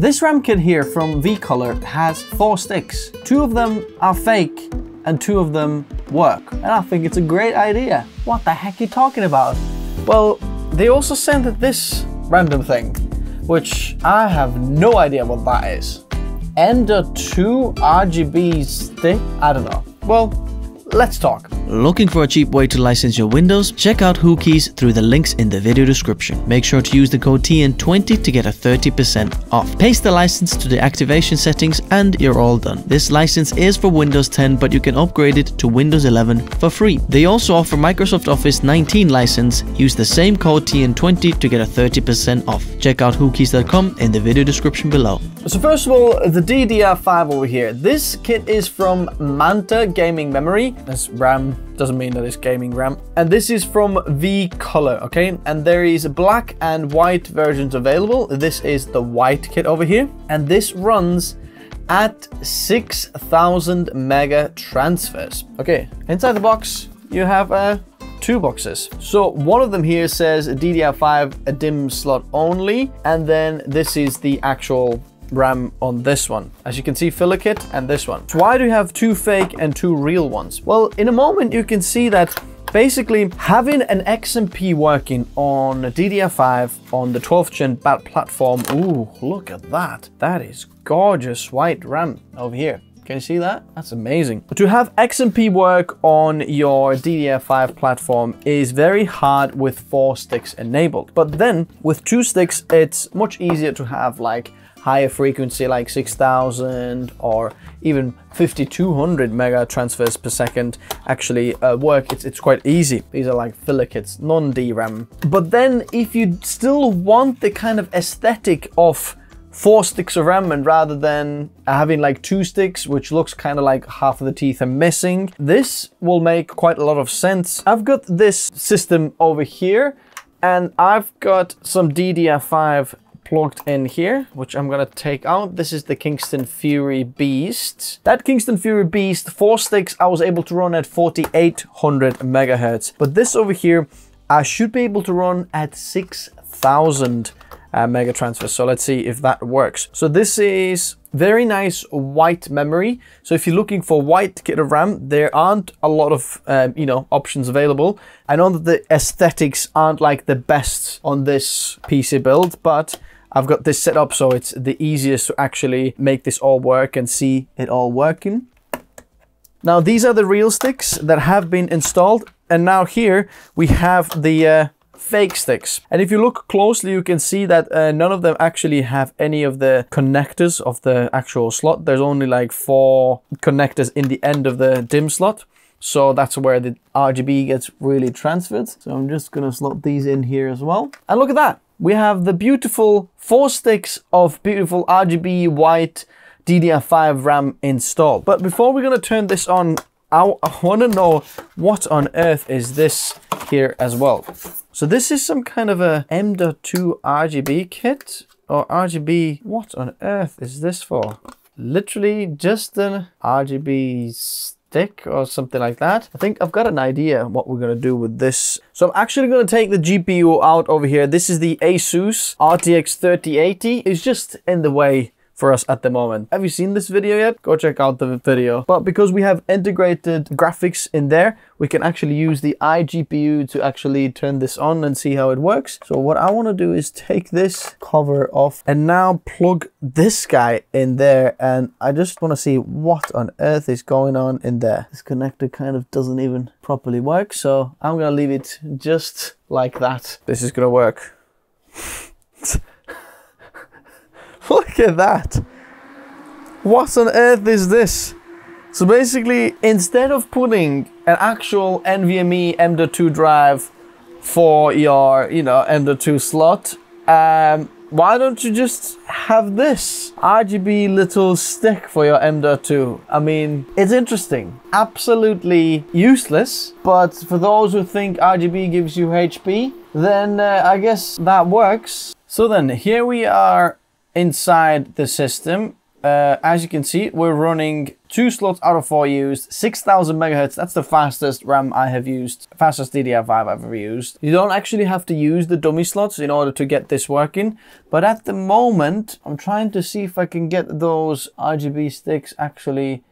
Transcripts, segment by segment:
This RAM kit here from V-Color has four sticks. Two of them are fake and two of them work. And I think it's a great idea. What the heck are you talking about? Well, they also sent this random thing, which I have no idea what that is. Ender 2 RGB stick? I don't know. Well, let's talk. Looking for a cheap way to license your Windows? Check out WhoKeys through the links in the video description. Make sure to use the code TN20 to get a 30% off. Paste the license to the activation settings and you're all done. This license is for Windows 10 but you can upgrade it to Windows 11 for free. They also offer Microsoft Office 19 license. Use the same code TN20 to get a 30% off. Check out whokeys.com in the video description below. So first of all, the DDR5 over here. This kit is from Manta Gaming Memory. That's RAM doesn't mean that it's gaming RAM. And this is from V-Color, okay? And there is black and white versions available. This is the white kit over here. And this runs at 6000 mega transfers. Okay, inside the box, you have uh, two boxes. So one of them here says DDR5 a DIMM slot only, and then this is the actual RAM on this one. As you can see, filler kit and this one. So why do you have two fake and two real ones? Well, in a moment you can see that basically having an XMP working on DDR5 on the 12th gen BAT platform. Ooh, look at that. That is gorgeous white RAM over here. Can you see that? That's amazing. To have XMP work on your DDR5 platform is very hard with four sticks enabled. But then with two sticks, it's much easier to have like higher frequency like 6000 or even 5200 mega transfers per second actually uh, work. It's, it's quite easy. These are like filler kits, non-DRAM. But then if you still want the kind of aesthetic of four sticks of RAM and rather than having like two sticks, which looks kind of like half of the teeth are missing, this will make quite a lot of sense. I've got this system over here and I've got some DDR5 plugged in here, which I'm gonna take out. This is the Kingston Fury Beast. That Kingston Fury Beast, four sticks, I was able to run at 4800 megahertz. But this over here, I should be able to run at 6000 uh, mega transfers. So let's see if that works. So this is very nice white memory. So if you're looking for white kit of RAM, there aren't a lot of, um, you know, options available. I know that the aesthetics aren't like the best on this PC build, but I've got this set up so it's the easiest to actually make this all work and see it all working. Now these are the real sticks that have been installed and now here we have the uh, fake sticks. And if you look closely, you can see that uh, none of them actually have any of the connectors of the actual slot. There's only like four connectors in the end of the DIMM slot. So that's where the RGB gets really transferred. So I'm just gonna slot these in here as well. And look at that we have the beautiful four sticks of beautiful RGB white DDR5 RAM installed. But before we're to turn this on, I, I want to know what on earth is this here as well. So this is some kind of a M.2 RGB kit or RGB. What on earth is this for? Literally just an RGB stick or something like that. I think I've got an idea what we're going to do with this. So I'm actually going to take the GPU out over here. This is the Asus RTX 3080. It's just in the way for us at the moment. Have you seen this video yet? Go check out the video. But because we have integrated graphics in there, we can actually use the iGPU to actually turn this on and see how it works. So what I want to do is take this cover off and now plug this guy in there. And I just want to see what on earth is going on in there. This connector kind of doesn't even properly work. So I'm to leave it just like that. This is to work. Look at that. What on earth is this? So basically, instead of putting an actual NVMe M.2 drive for your, you know, M.2 slot, um, why don't you just have this RGB little stick for your M.2? I mean, it's interesting. Absolutely useless, but for those who think RGB gives you HP, then uh, I guess that works. So then, here we are inside the system. uh, as you can see, we're running two slots out of four used, 6000 megahertz. That's the fastest RAM I have used, fastest DDR5 I've ever used. You don't actually have to use the dummy slots in order to get this working. But at the moment, I'm trying to see if I can get those RGB sticks actually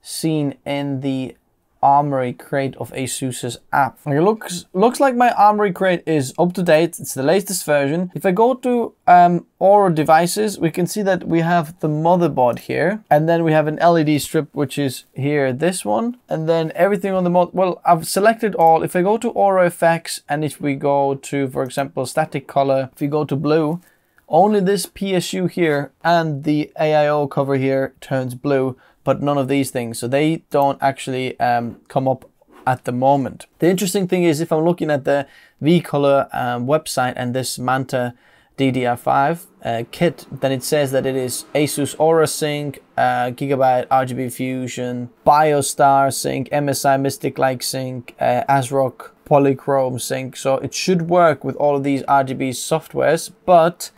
seen in the Armoury crate of Asus's app. It looks looks like my Armoury crate is up to date. It's the latest version. If I go to um, Aura devices, we can see that we have the motherboard here, and then we have an LED strip which is here, this one, and then everything on the mod. Well, I've selected all. If I go to Aura effects, and if we go to, for example, static color, if we go to blue, only this PSU here and the AIO cover here turns blue but none of these things. So they don't actually um, come up at the moment. The interesting thing is if I'm looking at the V-Color um, website and this Manta DDR5 uh, kit, then it says that it is Asus Aura Sync, uh, Gigabyte RGB Fusion, BioStar Sync, MSI Mystic Light Sync, uh, ASRock Polychrome Sync. So it should work with all of these RGB softwares, but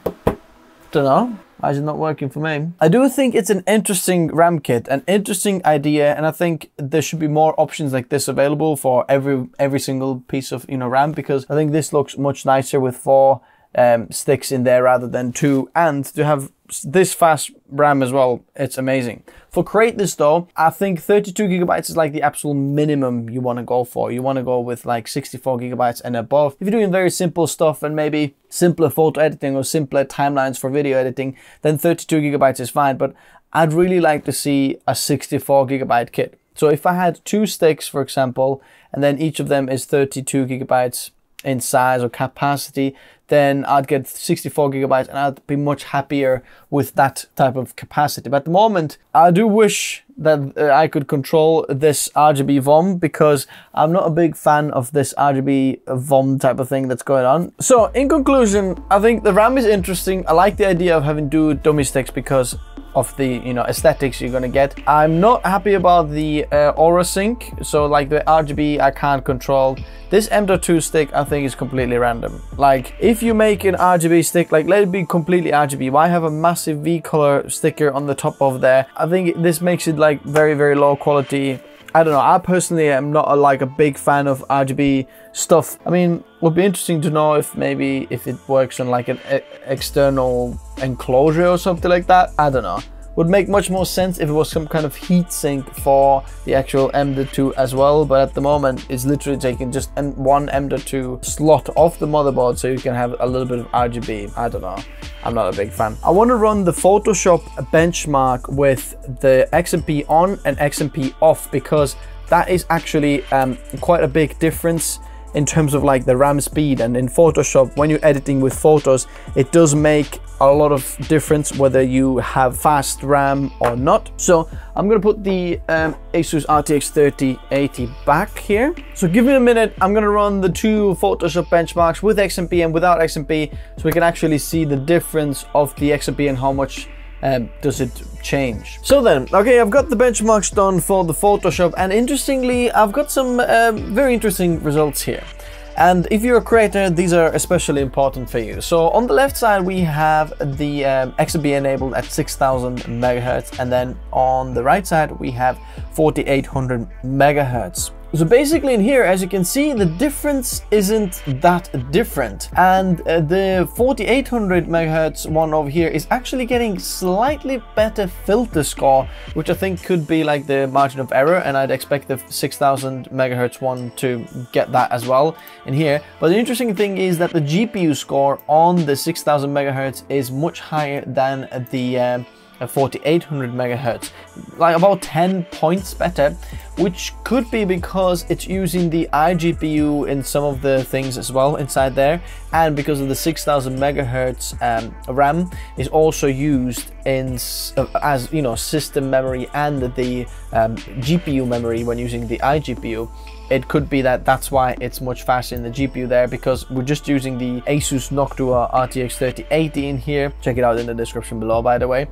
don't know. Why is it not working for me? I do think it's an interesting RAM kit, an interesting idea, and I think there should be more options like this available for every every single piece of you know RAM because I think this looks much nicer with four um, sticks in there rather than two, and to have this fast RAM as well, it's amazing. For create this though, I think 32 gigabytes is like the absolute minimum you want to go for. You want to go with like 64 gigabytes and above. If you're doing very simple stuff and maybe simpler photo editing or simpler timelines for video editing, then 32 gigabytes is fine. But I'd really like to see a 64 gigabyte kit. So if I had two sticks, for example, and then each of them is 32 gigabytes in size or capacity, then I'd get 64 gigabytes and I'd be much happier with that type of capacity. But at the moment, I do wish that uh, I could control this RGB VOM because I'm not a big fan of this RGB VOM type of thing that's going on. So in conclusion, I think the RAM is interesting. I like the idea of having two dummy sticks because of the you know aesthetics you're gonna get. I'm not happy about the uh, Aura Sync, so like the RGB I can't control. This M.2 stick I think is completely random. Like if you make an RGB stick, like let it be completely RGB. Why have a massive V color sticker on the top of there? I think this makes it like very very low quality I don't know. I personally am not a, like a big fan of RGB stuff. I mean, would be interesting to know if maybe if it works on like an e external enclosure or something like that. I don't know would make much more sense if it was some kind of heat sink for the actual M.2 as well, but at the moment it's literally taking just one M.2 slot off the motherboard so you can have a little bit of RGB. I don't know. I'm not a big fan. I want to run the Photoshop benchmark with the XMP on and XMP off because that is actually um, quite a big difference in terms of like the RAM speed and in Photoshop when you're editing with photos it does make a lot of difference whether you have fast RAM or not. So I'm gonna put the um, Asus RTX 3080 back here. So give me a minute, I'm gonna run the two Photoshop benchmarks with XMP and without XMP so we can actually see the difference of the XMP and how much um, does it change. So then, okay, I've got the benchmarks done for the Photoshop and interestingly, I've got some um, very interesting results here. And if you're a creator, these are especially important for you. So on the left side, we have the um, XMP enabled at 6000 megahertz. And then on the right side, we have 4800 megahertz. So basically in here, as you can see, the difference isn't that different. And uh, the 4800 megahertz one over here is actually getting slightly better filter score, which I think could be like the margin of error. And I'd expect the 6000 megahertz one to get that as well in here. But the interesting thing is that the GPU score on the 6000 megahertz is much higher than the um, 4800 megahertz, like about 10 points better, which could be because it's using the iGPU in some of the things as well inside there, and because of the 6000 megahertz um, RAM is also used in uh, as you know system memory and the um, GPU memory when using the iGPU it could be that that's why it's much faster in the GPU there because we're just using the Asus Noctua RTX 3080 in here. Check it out in the description below, by the way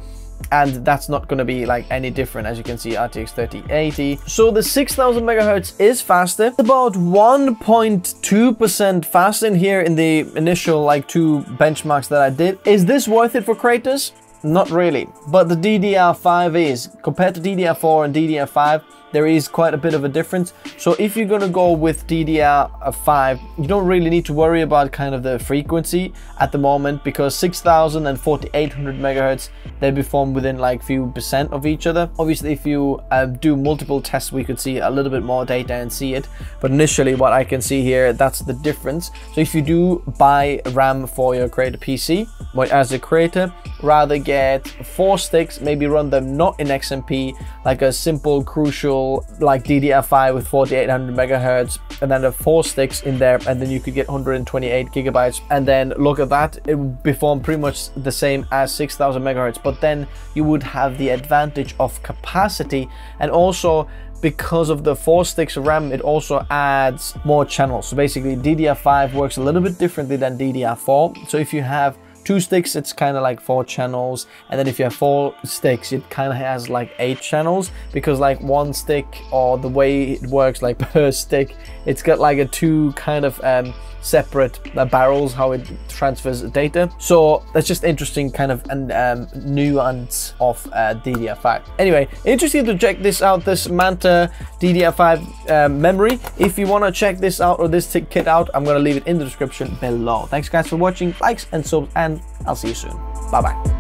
and that's not going to be like any different as you can see RTX 3080 so the 6000 megahertz is faster. About 1.2% faster in here in the initial like two benchmarks that I did. Is this worth it for creators Not really, but the DDR5 is. Compared to DDR4 and DDR5, there is quite a bit of a difference. So if you're going to go with DDR5, you don't really need to worry about kind of the frequency at the moment because 6000 and 4800 megahertz, they perform within like few percent of each other. Obviously, if you uh, do multiple tests, we could see a little bit more data and see it. But initially what I can see here, that's the difference. So if you do buy RAM for your creator PC, but as a creator, rather get four sticks, maybe run them not in XMP, like a simple crucial like DDR5 with 4800 megahertz, and then the four sticks in there, and then you could get 128 gigabytes. And then look at that, it would perform pretty much the same as 6000 megahertz, but then you would have the advantage of capacity and also because of the four sticks of RAM, it also adds more channels. So basically DDR5 works a little bit differently than DDR4. So if you have two sticks it's kind of like four channels and then if you have four sticks it kind of has like eight channels because like one stick or the way it works like per stick it's got like a two kind of um, separate uh, barrels how it transfers data. So that's just interesting kind of an um, nuance of uh, DDR5 anyway interesting to check this out this Manta DDR5 uh, memory. If you want to check this out or this kit out I'm going to leave it in the description below. Thanks guys for watching. Likes and subs and I'll see you soon. Bye bye